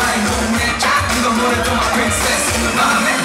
mind. 너무 내 짝꿍도 노래도 막 princess in the.